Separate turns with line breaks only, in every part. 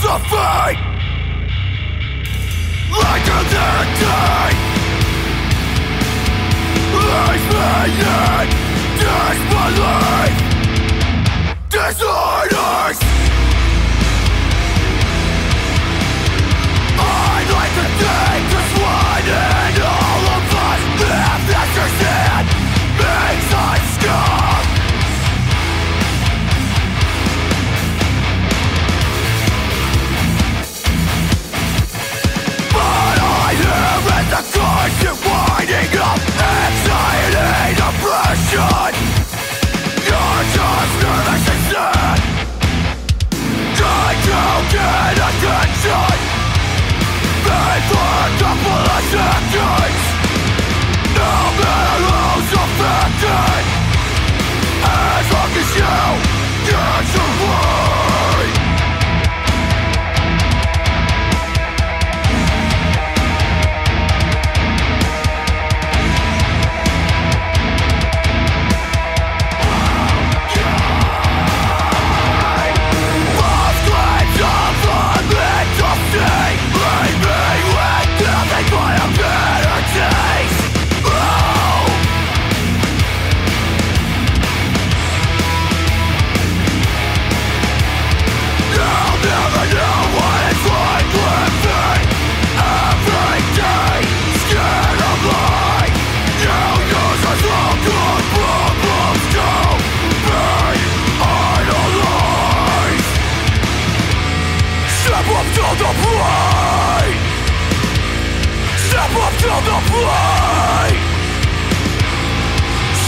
philosophy! Like an day. Leave me in disbelief Disorders! to the plate Step up to the plate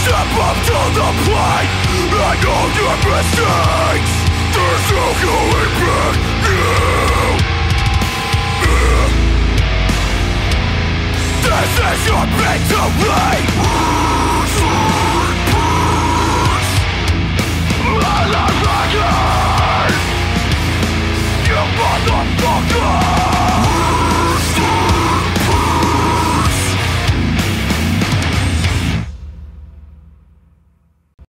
Step up to the plate I know your mistakes! There's no going back now! This is your big to play not for